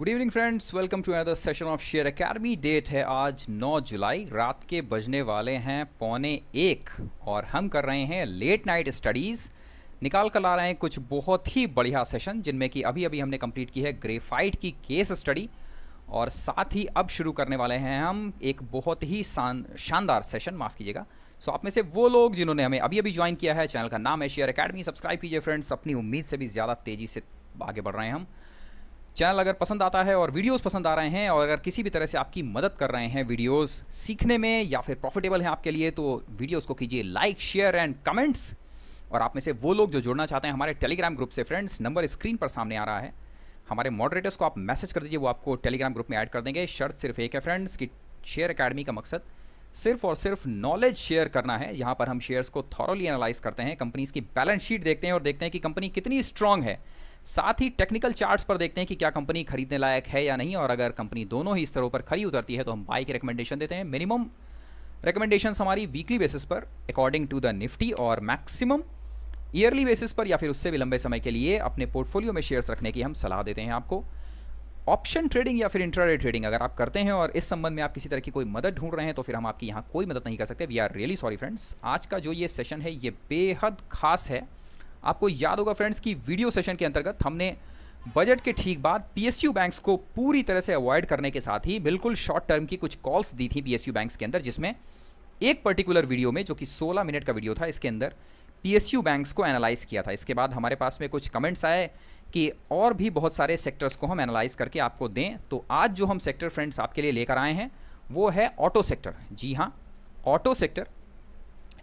Good evening friends welcome to other session of share academy date है आज 9 जुलाई। रात के बजने वाले हैं पौने एक और हम कर रहे हैं लेट नाइट स्टडीज़ निकाल कर ला रहे हैं कुछ बहुत ही बढ़िया सेशन जिनमें कि अभी अभी हमने कंप्लीट की है ग्रेफाइट की केस स्टडी और साथ ही अब शुरू करने वाले हैं हम एक बहुत ही शानदार सेशन माफ़ कीजिएगा। सो so, आप में से वो लोग जिन्होंने हमें अभी अभी ज्वाइन किया है चैनल का नाम है शेयर अकेडमी सब्सक्राइब कीजिए फ्रेंड्स अपनी उम्मीद से भी ज़्यादा तेज़ी से आगे बढ़ रहे हैं हम। चैनल अगर पसंद आता है और वीडियोस पसंद आ रहे हैं और अगर किसी भी तरह से आपकी मदद कर रहे हैं वीडियोस सीखने में या फिर प्रॉफिटेबल हैं आपके लिए तो वीडियोस को कीजिए लाइक शेयर एंड कमेंट्स और आप में से वो लोग जो जुड़ना चाहते हैं हमारे टेलीग्राम ग्रुप से फ्रेंड्स नंबर स्क्रीन पर सामने आ रहा है। हमारे मॉडरेटर्स को आप मैसेज कर दीजिए, वो आपको टेलीग्राम ग्रुप में ऐड कर देंगे। शर्त सिर्फ़ एक है फ्रेंड्स कि शेयर अकेडमी का मकसद सिर्फ़ और सिर्फ़ नॉलेज शेयर करना है। यहाँ पर हम शेयर्स को थॉरली एनालाइज करते हैं कंपनीज़ की बैलेंस शीट देखते हैं और देखते हैं कि कंपनी कितनी स्ट्रांग है। साथ ही टेक्निकल चार्ट्स पर देखते हैं कि क्या कंपनी खरीदने लायक है या नहीं, और अगर कंपनी दोनों ही स्तरों पर खरी उतरती है तो हम बाई की रिकमेंडेशन देते हैं। मिनिमम रिकमेंडेशन हमारी वीकली बेसिस पर अकॉर्डिंग टू द निफ्टी और मैक्सिमम ईयरली बेसिस पर, या फिर उससे भी लंबे समय के लिए अपने पोर्टफोलियो में शेयर्स रखने की हम सलाह देते हैं आपको। ऑप्शन ट्रेडिंग या फिर इंट्राडे ट्रेडिंग अगर आप करते हैं, और इस संबंध में आप किसी तरह की कोई मदद ढूंढ रहे हैं तो फिर हम आपकी यहाँ कोई मदद नहीं कर सकते। We are really sorry friends आज का जो ये सेशन है, ये बेहद खास है। आपको याद होगा फ्रेंड्स की वीडियो सेशन के अंतर्गत हमने बजट के ठीक बाद पीएसयू बैंक्स को पूरी तरह से अवॉइड करने के साथ ही बिल्कुल शॉर्ट टर्म की कुछ कॉल्स दी थी पीएसयू बैंक्स के अंदर, जिसमें एक पर्टिकुलर वीडियो में, जो कि 16 मिनट का वीडियो था, इसके अंदर पीएसयू बैंक्स को एनालाइज किया था। इसके बाद हमारे पास में कुछ कमेंट्स आए कि और भी बहुत सारे सेक्टर्स को हम एनालाइज करके आपको दें। तो आज जो हम सेक्टर फ्रेंड्स आपके लिए लेकर आए हैं, वो है ऑटो सेक्टर जी हाँ ऑटो सेक्टर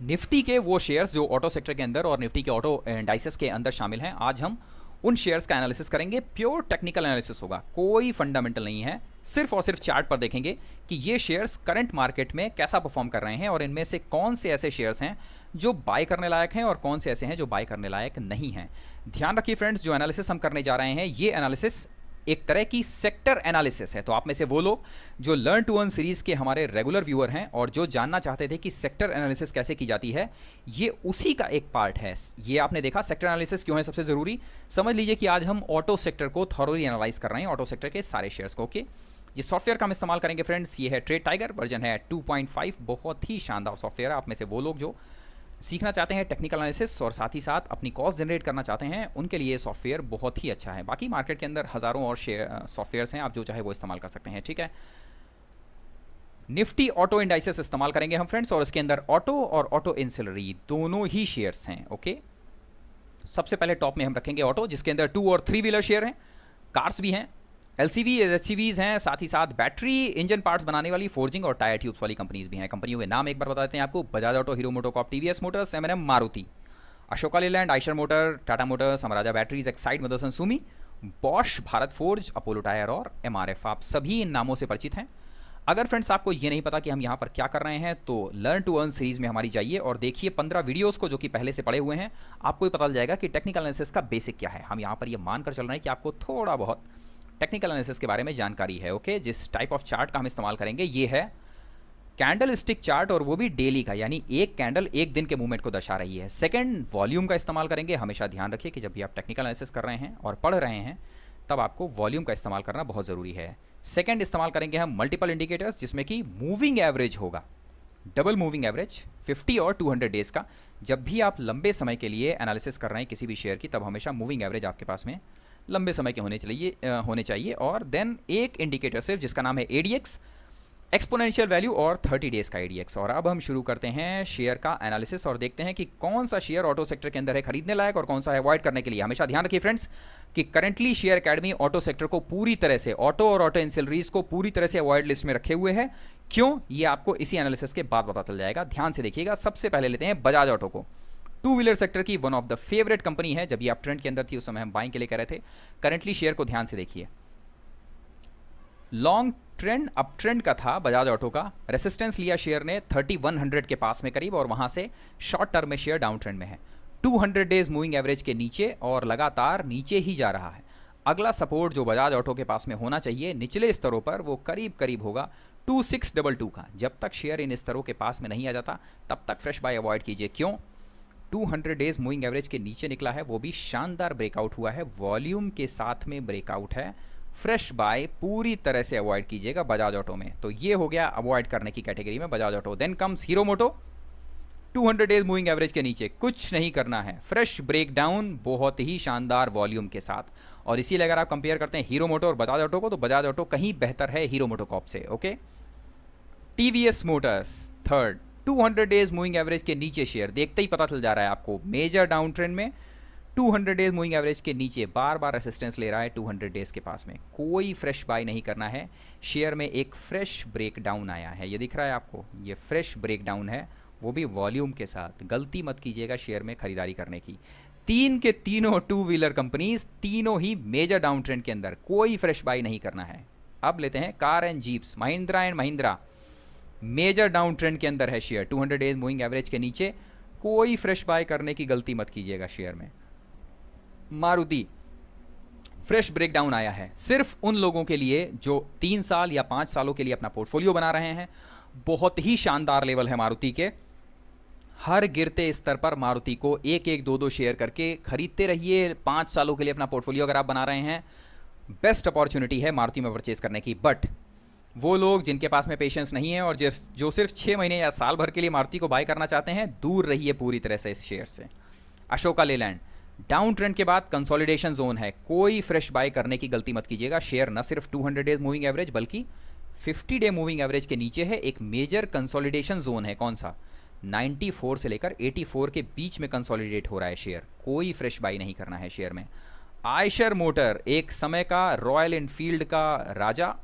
निफ्टी के वो शेयर्स जो ऑटो सेक्टर के अंदर और निफ्टी के ऑटो डाइसेस के अंदर शामिल हैं, आज हम उन शेयर्स का एनालिसिस करेंगे। प्योर टेक्निकल एनालिसिस होगा, कोई फंडामेंटल नहीं है। सिर्फ़ और सिर्फ़ चार्ट पर देखेंगे कि ये शेयर्स करंट मार्केट में कैसा परफॉर्म कर रहे हैं और इनमें से कौन से ऐसे शेयर्स हैं जो बाय करने लायक हैं और कौन से ऐसे हैं जो बाय करने लायक नहीं हैं। ध्यान रखिए फ्रेंड्स जो एनालिसिस हम करने जा रहे हैं, ये एनालिसिस एक तरह की सेक्टर एनालिसिस है। तो आप में से वो लोग जो लर्न टू अर्न सीरीज़ के हमारे रेगुलर व्यूअर हैं और जो जानना चाहते थे कि सेक्टर एनालिसिस कैसे की जाती है, ये उसी का एक पार्ट है। ये आपने देखा सेक्टर एनालिसिस क्यों है सबसे ज़रूरी? समझ लीजिए कि आज हम ऑटो सेक्टर को थॉरली एनालाइज कर रहे हैं ऑटो सेक्टर के सारे शेयर्स को ओके ये सॉफ्टवेयर का हम इस्तेमाल करेंगे फ्रेंड्स ये है ट्रेड टाइगर वर्जन है 2.5 बहुत ही शानदार सॉफ्टवेयर है। आप में से वो लोग जो सीखना चाहते हैं टेक्निकल एनालिसिस और साथ ही साथ अपनी कॉस्ट जनरेट करना चाहते हैं, उनके लिए सॉफ्टवेयर बहुत ही अच्छा है। बाकी मार्केट के अंदर हज़ारों और शेयर सॉफ्टवेयर्स हैं, आप जो चाहे वो इस्तेमाल कर सकते हैं, ठीक है? निफ्टी ऑटो इंडाइसिस इस्तेमाल करेंगे हम फ्रेंड्स और इसके अंदर ऑटो और ऑटो इंसिलरी दोनों ही शेयर्स हैं ओके सबसे पहले टॉप में हम रखेंगे ऑटो जिसके अंदर टू और थ्री व्हीलर शेयर हैं। कार्स भी हैं। एल सी वी हैं, साथ ही साथ बैटरी, इंजन पार्ट्स बनाने वाली फोर्जिंग और टायर ट्यूब्स वाली कंपनीज़ भी हैं। कंपनियों के नाम एक बार बताते हैं आपको। Bajaj auto Hero MotoCorp T V S motors M N M Maruti Ashoka Leyland Eicher motor Tata motors Amara Raja batteries Exide Motherson Sumi Bosch Bharat Forge Apollo tyre और एम आर एफ़ आप सभी इन नामों से परिचित हैं। अगर friends आपको ये नहीं पता कि हम यहाँ पर क्या कर रहे हैं तो लर्न टू अर्न सीरीज़ में हमारी जाइए और देखिए पंद्रह वीडियोस को जो कि पहले से पड़े हुए हैं। आपको ये पता चल जाएगा कि टेक्निकल एनालिसिस का बेसिक क्या है। हम यहाँ पर ये मानकर चल रहे हैं कि आपको थोड़ा बहुत टेक्निकल एनालिसिस के बारे में जानकारी है, ओके? जिस टाइप ऑफ़ चार्ट का हम इस्तेमाल करेंगे, ये है कैंडल स्टिक चार्ट और वो भी डेली का, यानी एक कैंडल एक दिन के मूवमेंट को दर्शा रही है। सेकेंड वॉल्यूम का इस्तेमाल करेंगे। हमेशा ध्यान रखिए कि जब भी आप टेक्निकल एनालिसिस कर रहे हैं और पढ़ रहे हैं, तब आपको वॉल्यूम का इस्तेमाल करना बहुत ज़रूरी है। सेकेंड इस्तेमाल करेंगे हम मल्टीपल इंडिकेटर्स जिसमें कि मूविंग एवरेज होगा। डबल मूविंग एवरेज 50 और 200 डेज़ का। जब भी आप लंबे समय के लिए एनालिसिस कर रहे हैं किसी भी शेयर की, तब हमेशा मूविंग एवरेज आपके पास में लंबे समय के होने चाहिए होने चाहिए और देन एक इंडिकेटर सिर्फ़ जिसका नाम है एडीएक्स एक्सपोनेंशियल वैल्यू और 30 डेज़ का एडीएक्स और अब हम शुरू करते हैं शेयर का एनालिसिस और देखते हैं कि कौन सा शेयर ऑटो सेक्टर के अंदर है खरीदने लायक और कौन सा है अवॉइड करने के लिए। हमेशा ध्यान रखिए फ्रेंड्स कि currently share academy auto sector को पूरी तरह से ऑटो और ऑटो इंसिलरीज को पूरी तरह से अवॉइड लिस्ट में रखे हुए हैं। क्यों? ये आपको इसी एनालिसिस के बाद पता चल जाएगा। ध्यान से देखिएगा। सबसे पहले लेते हैं बजाज ऑटो को। टू व्हीलर सेक्टर की one of the favourite company है। जब ये आप ट्रेंड के अंदर थी, उस समय हम बाइंग के लिए कह रहे थे। करंटली शेयर को ध्यान से देखिए। लॉन्ग ट्रेंड अप ट्रेंड का था बजाज ऑटो का। रेसिस्टेंस लिया शेयर ने 3100 के पास में करीब, और वहाँ से शॉर्ट टर्म में शेयर डाउन ट्रेंड में है। 200 डेज़ मूविंग एवरेज के नीचे, और लगातार नीचे ही जा रहा है। अगला सपोर्ट जो बजाज ऑटो के पास में होना चाहिए, निचले स्तरों पर, वो करीब करीब होगा टू का। जब तक शेयर इन स्तरों के पास में नहीं आ जाता, तब तक फ्रेश बाय अवॉइड कीजिए। क्यों? 200 डेज़ मूविंग एवरेज के नीचे निकला है, वो भी शानदार ब्रेकआउट हुआ है। वॉल्यूम के साथ में ब्रेकआउट है। फ्रेश बाय पूरी तरह से अवॉइड कीजिएगा बजाज ऑटो में। तो ये हो गया अवॉइड करने की कैटेगरी में Bajaj auto then comes Hero Moto 200 days moving average के नीचे। कुछ नहीं करना है। फ्रेश ब्रेकडाउन बहुत ही शानदार वॉल्यूम के साथ। और इसीलिए अगर आप कंपेयर करते हैं हीरो मोटो और बजाज ऑटो को तो बजाज ऑटो कहीं बेहतर है हीरो मोटो कॉप से okay TVS motors third 200 days moving average के नीचे शेयर देखते ही पता चल जा रहा है आपको। मेजर डाउन ट्रेंड में 200 डेज़ मूविंग एवरेज के नीचे बार बार रेसिस्टेंस ले रहा है 200 डेज़ के पास में। कोई फ्रेश बाय नहीं करना है। शेयर में एक फ्रेश ब्रेक डाउन आया है। ये दिख रहा है आपको। ये फ्रेश ब्रेक डाउन है। वो भी वॉल्यूम के साथ। गलती मत कीजिएगा शेयर में खरीदारी करने की। तीन के तीनों टू व्हीलर कंपनीज़ तीनों ही मेजर डाउन ट्रेंड के अंदर। कोई फ्रेश बाय नहीं करना है। अब लेते हैं car and jeeps Mahindra and Mahindra major down trend के अंदर है शेयर। 200 डेज़ मूविंग एवरेज के नीचे। कोई फ्रेश बाय करने की गलती मत कीजिएगा शेयर में। मारुति फ्रेश ब्रेकडाउन आया है। सिर्फ़ उन लोगों के लिए जो तीन साल या पाँच सालों के लिए अपना पोर्टफोलियो बना रहे हैं। बहुत ही शानदार लेवल है मारुति के। हर गिरते स्तर पर मारुति को एक एक दो दो शेयर करके खरीदते रहिए। पाँच सालों के लिए अपना पोर्टफोलियो अगर आप बना रहे हैं बेस्ट अपॉर्चुनिटी है मारुति में परचेज करने की। बट वो लोग जिनके पास में पेशेंस नहीं है और जो सिर्फ़ छः महीने या साल भर के लिए मारुति को बाय करना चाहते हैं, दूर रहिए पूरी तरह से इस शेयर से। अशोका लेलैंड डाउन ट्रेंड के बाद कंसोलिडेशन जोन है। कोई फ्रेश बाय करने की गलती मत कीजिएगा। शेयर न सिर्फ़ 200 डेज़ मूविंग एवरेज बल्कि 50 डे मूविंग एवरेज के नीचे है। एक मेजर कंसोलिडेशन जोन है। कौन सा? 94 से लेकर 84 के बीच में कंसोलिडेट हो रहा है शेयर कोई फ्रेश बाई नहीं करना है शेयर में। आयशर मोटर एक समय का रॉयल इनफील्ड का राजा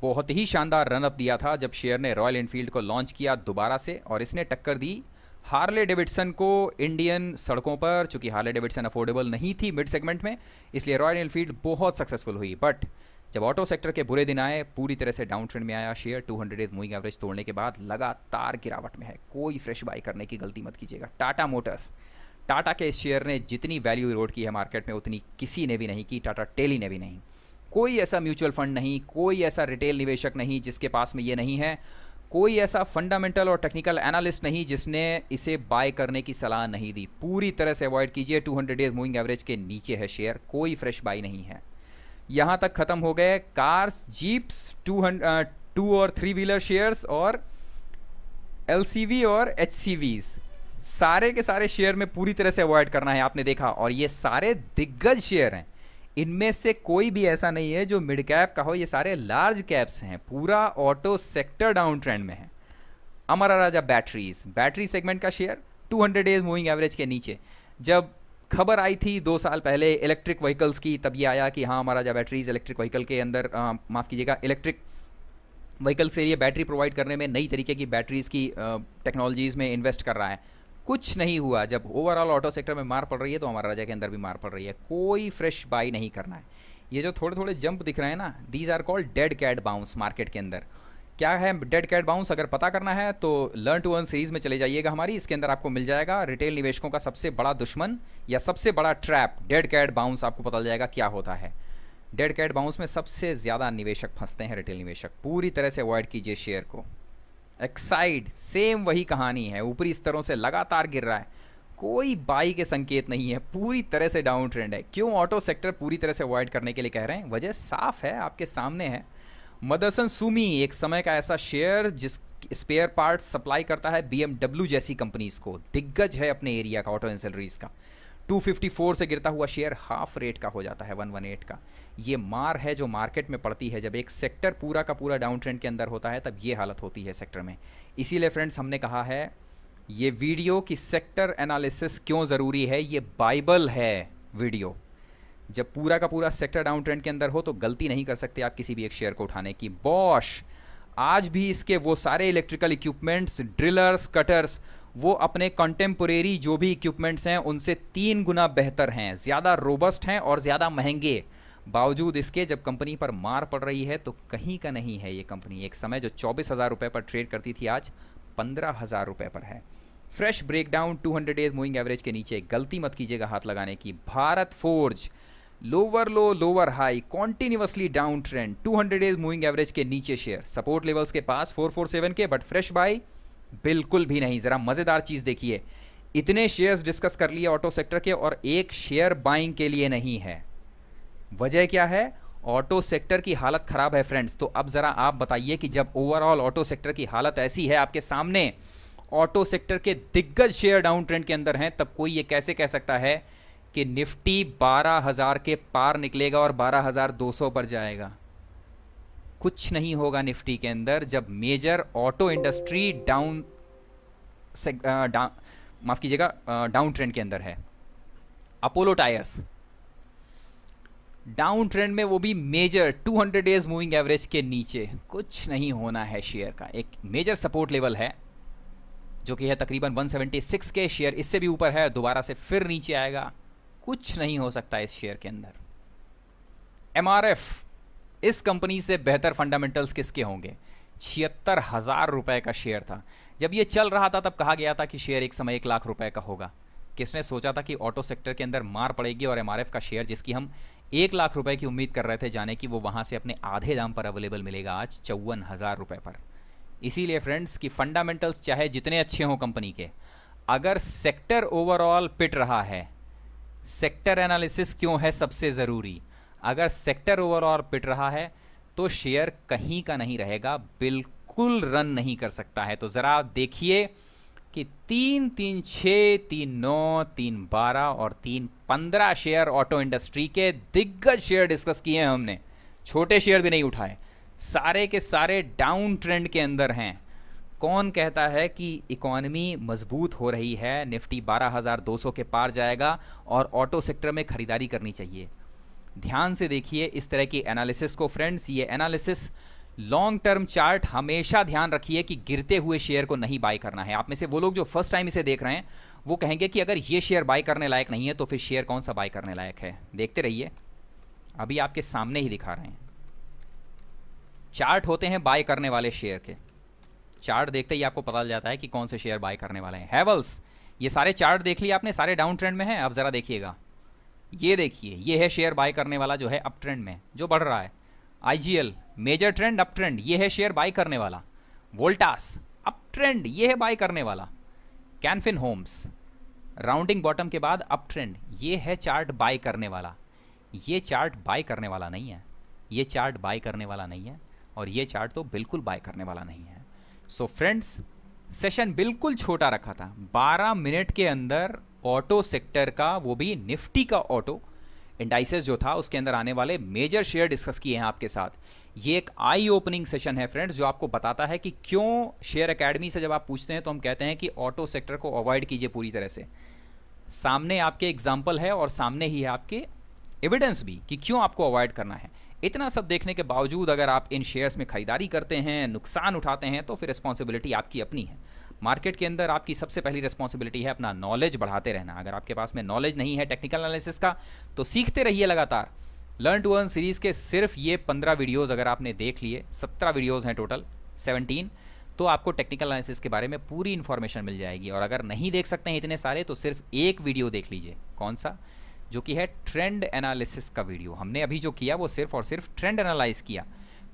बहुत ही शानदार रनअप दिया था जब शेयर ने रॉयल इनफील्ड को लॉन्च किया दोबारा से और इसने टक्कर दी। हार्ले डेविडसन को इंडियन सड़कों पर, चूँकि हार्ले डेविडसन अफोर्डेबल नहीं थी मिड सेगमेंट में, इसलिए रॉयल इनफील्ड बहुत सक्सेसफुल हुई। बट जब ऑटो सेक्टर के बुरे दिन आए, पूरी तरह से डाउन ट्रेंड में आया शेयर 200 डेज़ मूविंग एवरेज तोड़ने के बाद लगातार गिरावट में है। कोई फ्रेश बाई करने की गलती मत कीजिएगा। टाटा मोटर्स, टाटा के इस शेयर ने जितनी वैल्यू इरोड की है मार्केट में, उतनी किसी ने भी नहीं की, टाटा टेली ने भी नहीं। कोई ऐसा म्यूचुअल फंड नहीं, कोई ऐसा रिटेल निवेशक नहीं जिसके पास में ये नहीं है, कोई ऐसा फंडामेंटल और टेक्निकल एनालिस्ट नहीं जिसने इसे बाय करने की सलाह नहीं दी। पूरी तरह से अवॉइड कीजिए 200 डेज़ मूविंग एवरेज के नीचे है शेयर कोई फ्रेश बाय नहीं है। यहाँ तक ख़त्म हो गए कार्स जीप्स टू टू और थ्री व्हीलर शेयर्स और एलसीवी और एच सारे के सारे शेयर में पूरी तरह से अवॉइड करना है, आपने देखा और ये सारे दिग्गज शेयर हैं। इनमें से कोई भी ऐसा नहीं है जो मिड कैप का हो, ये सारे लार्ज कैप्स हैं, पूरा ऑटो सेक्टर डाउन ट्रेंड में है। Amara Raja batteries, battery segment का शेयर 200 डेज़ मूविंग एवरेज के नीचे। जब खबर आई थी दो साल पहले इलेक्ट्रिक व्हीकल्स की, तब ये आया कि हाँ हमारा जो बैटरीज इलेक्ट्रिक व्हीकल के अंदर माफ़ कीजिएगा इलेक्ट्रिक व्हीकल के लिए बैटरी प्रोवाइड करने में नई तरीके की बैटरीज की टेक्नोलॉजीज़ में इन्वेस्ट कर रहा है। कुछ नहीं हुआ। जब ओवरऑल ऑटो सेक्टर में मार पड़ रही है तो हमारा राजा के अंदर भी मार पड़ रही है। कोई फ्रेश बाई नहीं करना है। ये जो थोड़े थोड़े जंप दिख रहे हैं ना these are called dead cat bounce market के अंदर। क्या है डेड कैट बाउंस अगर पता करना है तो लर्न टू अर्न सीरीज़ में चले जाइएगा हमारी। इसके अंदर आपको मिल जाएगा रिटेल निवेशकों का सबसे बड़ा दुश्मन या सबसे बड़ा ट्रैप डेड कैट बाउंस आपको पता चल जाएगा क्या होता है। डेड कैट बाउंस में सबसे ज़्यादा निवेशक फंसते हैं रिटेल निवेशक। पूरी तरह से अवॉइड कीजिए शेयर को। एक्साइड सेम वही कहानी है। ऊपरी स्तरों से लगातार गिर रहा है। कोई बाई के संकेत नहीं है। पूरी तरह से डाउन ट्रेंड है। क्यों ऑटो सेक्टर पूरी तरह से अवॉइड करने के लिए कह रहे हैं? वजह साफ़ है, आपके सामने है। मदरसन सुमी, एक समय का ऐसा शेयर जिस स्पेयर पार्ट सप्लाई करता है बी जैसी कंपनीज़ को। दिग्गज है अपने एरिया का ऑटो एंसलरीज का। 254 से गिरता हुआ शेयर हाफ़ रेट का हो जाता है 118 का। ये मार है जो मार्केट में पड़ती है, जब एक सेक्टर पूरा का पूरा डाउन ट्रेंड के अंदर होता है, तब ये हालत होती है सेक्टर में। इसीलिए फ्रेंड्स हमने कहा है, ये वीडियो की सेक्टर एनालिसिस क्यों ज़रूरी है? ये बाइबल है वीडियो जब पूरा का पूरा सेक्टर डाउन ट्रेंड के अंदर हो तो गलती नहीं कर सकते आप किसी भी एक शेयर को उठाने की। बॉश आज भी इसके वो सारे इलेक्ट्रिकल इक्विपमेंट्स ड्रिलर्स कटर्स वो अपने कंटेम्पोरेरी जो भी इक्विपमेंट्स हैं, उनसे तीन गुना बेहतर हैं। ज़्यादा रोबस्ट हैं और ज़्यादा महँगे। बावजूद इसके, जब कंपनी पर मार पड़ रही है तो कहीं का नहीं है ये कंपनी एक समय जो चौबीस हज़ार रुपये पर ट्रेड करती थी, आज पंद्रह हज़ार रुपये पर है। Fresh breakdown 200 days moving average के नीचे। गलती मत कीजिएगा हाथ लगाने की। Bharat Forge lower low lower high continuously down trend 200 days moving average के नीचे शेयर सपोर्ट लेवल्स के पास 447 के बट फ्रेश बाई बिल्कुल भी नहीं। ज़रा मज़ेदार चीज़ देखिए। इतने शेयर्स डिस्कस कर लिए ऑटो सेक्टर के और एक शेयर बाइंग के लिए नहीं है। वजह क्या है? ऑटो सेक्टर की हालत ख़राब है फ्रेंड्स तो अब ज़रा आप बताइए कि जब ओवरऑल ऑटो सेक्टर की हालत ऐसी है आपके सामने ऑटो सेक्टर के दिग्गज शेयर डाउन ट्रेंड के अंदर हैं, तब कोई ये कैसे कह सकता है कि निफ्टी बारह हज़ार के पार निकलेगा और बारह हज़ार दो सौ पर जाएगा? कुछ नहीं होगा निफ्टी के अंदर जब मेजर ऑटो इंडस्ट्री डाउन माफ़ कीजिएगा डाउन ट्रेंड के अंदर है। Apollo tyres. डाउन ट्रेंड में वो भी मेजर 200 डेज़ मूविंग एवरेज के नीचे। कुछ नहीं होना है शेयर का। एक मेजर सपोर्ट लेवल है, जो कि है तकरीबन 176 के शेयर इससे भी ऊपर है, दोबारा से फिर नीचे आएगा। कुछ नहीं हो सकता इस शेयर के अंदर। एमआरएफ इस कंपनी से बेहतर फंडामेंटल्स किसके होंगे? छिहत्तर हज़ार रुपए का शेयर था। जब ये चल रहा था, तब कहा गया था कि शेयर एक समय एक लाख रुपए का होगा। किसने सोचा था कि ऑटो सेक्टर के अंदर मार पड़ेगी और एमआरएफ का शेयर, जिसकी हम एक लाख रुपए की उम्मीद कर रहे थे जाने की, वो वहाँ से अपने आधे दाम पर अवेलेबल मिलेगा आज चौवन हज़ार रुपए पर। इसीलिए फ्रेंड्स, कि फंडामेंटल्स चाहे जितने अच्छे हों कंपनी के, अगर सेक्टर ओवरऑल पिट रहा है, सेक्टर एनालिसिस क्यों है सबसे ज़रूरी? अगर सेक्टर ओवरऑल पिट रहा है तो शेयर कहीं का नहीं रहेगा बिल्कुल रन नहीं कर सकता है। तो ज़रा आप देखिए कि तीन तीन छ तीन नौ तीन बारह और तीन पंद्रह शेयर ऑटो इंडस्ट्री के दिग्गज शेयर डिस्कस किए हैं हमने। छोटे शेयर भी नहीं उठाए। सारे के सारे डाउन ट्रेंड के अंदर हैं। कौन कहता है कि इकोनॉमी मज़बूत हो रही है? निफ्टी 12,200 के पार जाएगा और ऑटो सेक्टर में खरीदारी करनी चाहिए। ध्यान से देखिए इस तरह की एनालिसिस को फ्रेंड्स ये एनालिसिस लॉन्ग टर्म चार्ट हमेशा ध्यान रखिए कि गिरते हुए शेयर को नहीं बाय करना है। आप में से वो लोग जो फ़र्स्ट टाइम इसे देख रहे हैं, वो कहेंगे कि अगर ये शेयर बाय करने लायक नहीं है तो फिर शेयर कौन सा बाय करने लायक है? देखते रहिए। अभी आपके सामने ही दिखा रहे हैं। चार्ट होते हैं बाय करने वाले शेयर के। चार्ट देखते ही आपको पता चल जाता है कि कौन से शेयर बाय करने वाले हैं। हैवल्स ये सारे चार्ट देख लिया आपने, सारे डाउन ट्रेंड में हैं अब ज़रा देखिएगा। ये देखिए, ये है शेयर बाय करने वाला जो है अप ट्रेंड में, जो बढ़ रहा है। IGL major trend up trend ये है शेयर बाय करने वाला। वोल्टास अप ट्रेंड ये है बाय करने वाला। कैनफिन होम्स राउंडिंग बॉटम के बाद अप ट्रेंड ये है चार्ट बाय करने वाला। ये चार्ट बाय करने वाला नहीं है। ये चार्ट बाय करने वाला नहीं है और ये चार्ट तो बिल्कुल बाय करने वाला नहीं है। सो so फ्रेंड्स सेशन बिल्कुल छोटा रखा था। 12 मिनट के अंदर ऑटो सेक्टर का, वो भी निफ्टी का ऑटो इंडाइसेस जो था, उसके अंदर आने वाले मेजर शेयर डिस्कस किए हैं आपके साथ। ये एक आई ओपनिंग सेशन है फ्रेंड्स जो आपको बताता है कि क्यों शेयर एकेडमी से जब आप पूछते हैं तो हम कहते हैं कि ऑटो सेक्टर को अवॉइड कीजिए पूरी तरह से। सामने आपके एग्ज़ाम्पल है और सामने ही है आपके एविडेंस भी कि क्यों आपको अवॉइड करना है। इतना सब देखने के बावजूद अगर आप इन शेयर्स में खरीदारी करते हैं, नुकसान उठाते हैं तो फिर रिस्पॉन्सिबिलिटी आपकी अपनी है। मार्केट के अंदर आपकी सबसे पहली रिस्पॉन्सिबिलिटी है अपना नॉलेज बढ़ाते रहना। अगर आपके पास में नॉलेज नहीं है टेक्निकल एनालिसिस का तो सीखते रहिए लगातार। लर्न टू अर्न सीरीज़ के सिर्फ़ ये पंद्रह वीडियोज़ अगर आपने देख लिए, सत्रह वीडियोज़ हैं टोटल सेवनटीन तो आपको टेक्निकल एनालिसिस के बारे में पूरी इन्फॉर्मेशन मिल जाएगी। और अगर नहीं देख सकते हैं इतने सारे तो सिर्फ़ एक वीडियो देख लीजिए। कौन सा? जो कि है ट्रेंड एनालिसिस का वीडियो हमने अभी जो किया, वो सिर्फ़ और सिर्फ़ ट्रेंड एनालाइज किया।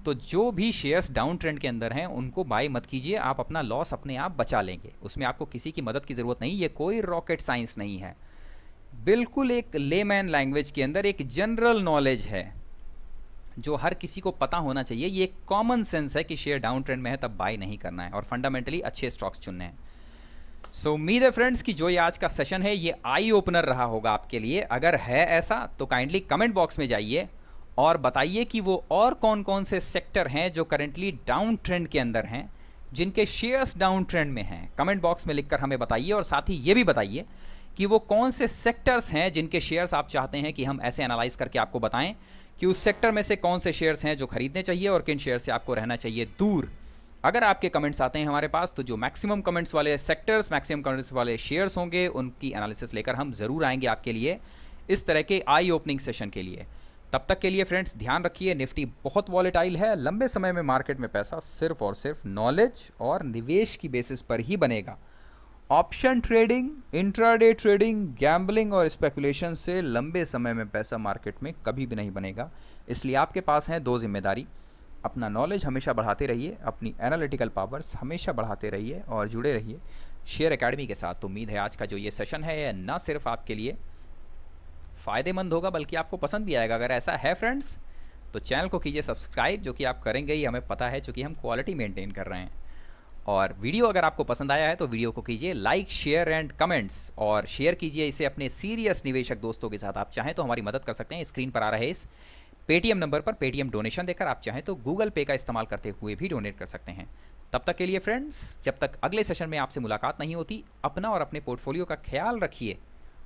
तो जो भी शेयर्स डाउन ट्रेंड के अंदर हैं, उनको बाय मत कीजिए, आप अपना लॉस अपने आप बचा लेंगे। उसमें आपको किसी की मदद की ज़रूरत नहीं, ये कोई रॉकेट साइंस नहीं है। बिल्कुल एक लेमैन लैंग्वेज के अंदर एक जनरल नॉलेज है, जो हर किसी को पता होना चाहिए। ये एक कॉमन सेंस है कि शेयर डाउन ट्रेंड में है, तब बाय नहीं करना है, और फंडामेंटली अच्छे स्टॉक्स चुनने हैं। सो उम्मीद है फ्रेंड्स कि जो ये आज का सेशन है, ये आई ओपनर रहा होगा आपके लिए। अगर है ऐसा तो काइंडली कमेंट बॉक्स में जाइए। और बताइए कि वो और कौन कौन से सेक्टर हैं जो करेंटली डाउन ट्रेंड के अंदर हैं, जिनके शेयर्स डाउन ट्रेंड में हैं? कमेंट बॉक्स में लिखकर हमें बताइए और साथ ही ये भी बताइए कि वो कौन से सेक्टर्स हैं जिनके शेयर्स आप चाहते हैं कि हम ऐसे एनालाइज करके आपको बताएँ कि उस सेक्टर में से कौन से शेयर्स हैं जो खरीदने चाहिए और किन शेयर से आपको रहना चाहिए दूर। अगर आपके कमेंट्स आते हैं हमारे पास तो जो मैक्सिमम कमेंट्स वाले सेक्टर्स मैक्सिमम कमेंट्स वाले शेयर्स होंगे, उनकी एनालिसिस लेकर हम ज़रूर आएँगे आपके लिए इस तरह के आई ओपनिंग सेशन के लिए। तब तक के लिए फ्रेंड्स ध्यान रखिए निफ्टी बहुत वॉलेटाइल है, लंबे समय में मार्केट में पैसा सिर्फ़ और सिर्फ़ नॉलेज और निवेश की बेसिस पर ही बनेगा। Option trading intraday trading gambling और स्पेकुलेशन से लंबे समय में पैसा मार्केट में कभी भी नहीं बनेगा। इसलिए आपके पास हैं दो ज़िम्मेदारी। अपना नॉलेज हमेशा बढ़ाते रहिए, अपनी एनालिटिकल पावर्स हमेशा बढ़ाते रहिए और जुड़े रहिए। शेयर एकेडमी के साथ उम्मीद है आज का जो ये सेशन है ना सिर्फ़ आपके लिए फ़ायदेमंद होगा, बल्कि आपको पसंद भी आएगा। अगर ऐसा है फ्रेंड्स तो चैनल को कीजिए सब्सक्राइब, जो कि आप करेंगे ही, हमें पता है चूँकि हम क्वालिटी मेंटेन कर रहे हैं। और वीडियो अगर आपको पसंद आया है तो वीडियो को कीजिए लाइक, शेयर एंड कमेंट्स, और शेयर कीजिए इसे अपने सीरियस निवेशक दोस्तों के साथ। आप चाहें तो हमारी मदद कर सकते हैं, स्क्रीन पर आ रहे इस पेटीएम नंबर पर पेटीएम डोनेशन देकर आप चाहें तो गूगल पे का इस्तेमाल करते हुए भी डोनेट कर सकते हैं। तब तक के लिए फ्रेंड्स, जब तक अगले सेशन में आपसे मुलाकात नहीं होती, अपना और अपने पोर्टफोलियो का ख्याल रखिए,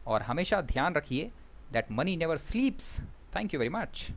और हमेशा ध्यान रखिए that money never sleeps. Thank you very much.